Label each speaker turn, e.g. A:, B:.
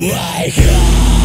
A: Wake up!